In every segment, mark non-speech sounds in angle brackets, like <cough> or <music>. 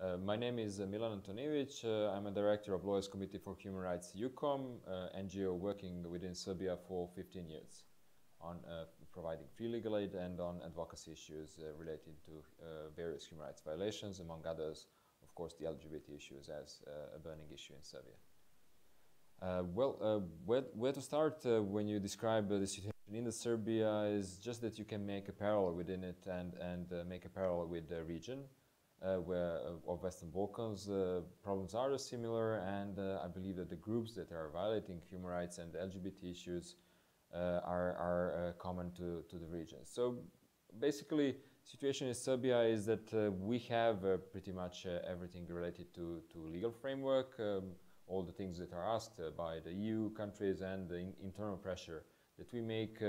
Uh, my name is uh, Milan Antonijevic. Uh, I'm a director of Lawyers Committee for Human Rights YUCOM, uh, NGO working within Serbia for 15 years on uh, providing free legal aid and on advocacy issues related to various human rights violations, among others, of course, the LGBT issues as a burning issue in Serbia. well, where, where, to start when you describe the situation in the Serbia is just that you can make a parallel within it and, and make a parallel with the region uh, where uh, of Western Balkans, uh, problems are similar, and I believe that the groups that are violating human rights and LGBT issues are, are common to, to the region. So basically, situation in Serbia is that uh, we have uh, pretty much uh, everything related to, to legal framework, um, all the things that are asked by the EU countries and the in internal pressure that we make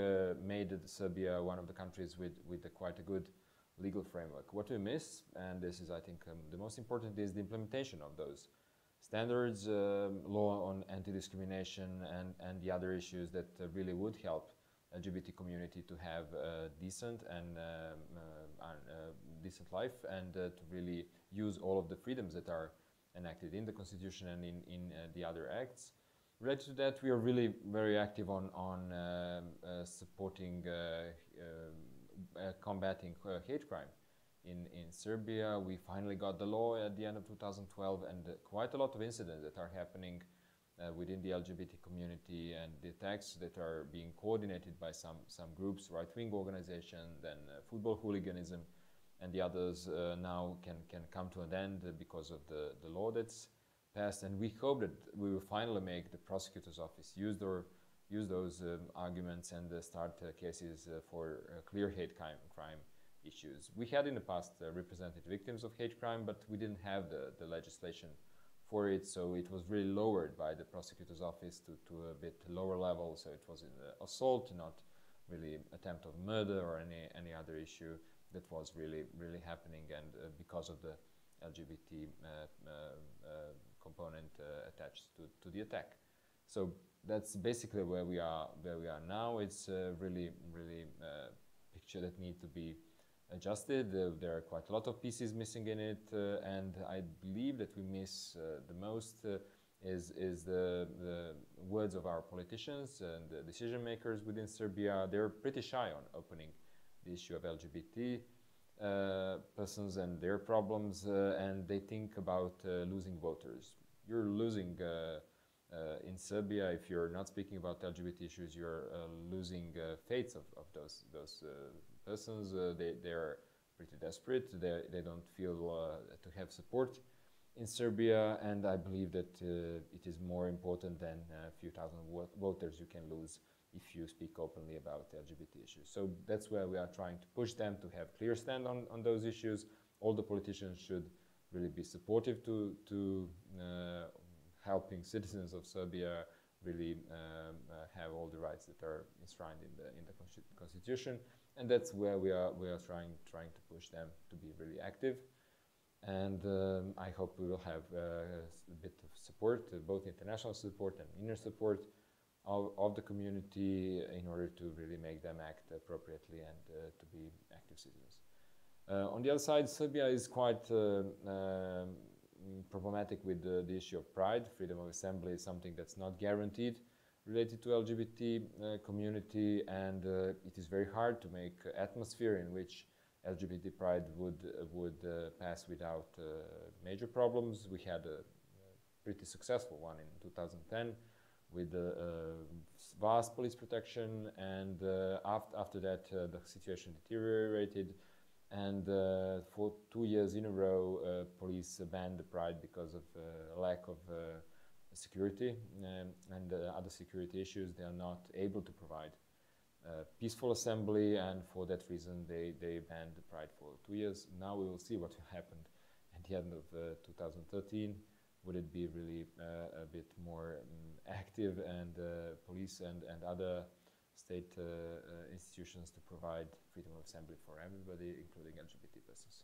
made Serbia one of the countries with, with a quite a good legal framework. What we miss, and this is I think um, the most important, is the implementation of those standards, um, law on anti-discrimination and, and the other issues that uh, really would help LGBT community to have a decent and um, uh, uh, decent life and uh, to really use all of the freedoms that are enacted in the constitution and in, in uh, the other acts. Related to that, we are really very active on, on um, uh, supporting um, combating uh, hate crime. In, in Serbia, we finally got the law at the end of 2012 and uh, quite a lot of incidents that are happening uh, within the LGBT community and the attacks that are being coordinated by some, some groups, right-wing organizations, then uh, football hooliganism, and the others uh, now can, can come to an end because of the, the law that's passed. And we hope that we will finally make the prosecutor's office use their use those um, arguments and uh, start uh, cases uh, for clear hate crime, crime issues. We had in the past represented victims of hate crime, but we didn't have the, the legislation for it, so it was really lowered by the prosecutor's office to, to a bit lower level, so it was an assault, not really attempt of murder or any, any other issue that was really, really happening, and uh, because of the LGBT uh, uh, component attached to, to the attack. So that's basically where we are where we are now. It's really really uh, picture that need to be adjusted. Uh, there are quite a lot of pieces missing in it, uh, and I believe that we miss uh, the most uh, is is the, the words of our politicians and the decision makers within Serbia. They're pretty shy on opening the issue of LGBT. Uh, persons and their problems, and they think about losing voters. You're losing uh, in Serbia, if you're not speaking about LGBT issues, you're uh, losing uh, of, of those those persons. they they're pretty desperate. They they don't feel to have support in Serbia, and I believe that it is more important than a few thousand voters you can lose if you speak openly about LGBT issues. So that's where we are trying to push them to have clear stand on, on those issues. All the politicians should really be supportive to, to uh, helping citizens of Serbia really um, uh, have all the rights that are enshrined in the in the constitution, and that's where we are we are trying trying to push them to be really active. And um, I hope we will have uh, a bit of support, uh, both international support and inner support of, of, the community in order to really make them act appropriately and uh, to be active citizens. Uh, on the other side, Serbia is quite um, Mm, problematic with the, the, issue of pride. Freedom of assembly is something that's not guaranteed related to LGBT uh, community, and uh, it is very hard to make atmosphere in which LGBT pride would uh, would uh, pass without uh, major problems. We had a pretty successful one in 2010 with vast police protection, and after after that the situation deteriorated and uh, for two years in a row, uh, police banned the Pride because of uh, lack of security um, and other security issues. They are not able to provide peaceful assembly, and for that reason, they, they banned the Pride for two years. Now we will see what <laughs> happened at the end of 2013 would it be really uh, a bit more um, active and uh, police and, and other state uh, uh, institutions to provide freedom of assembly for everybody, including LGBT persons.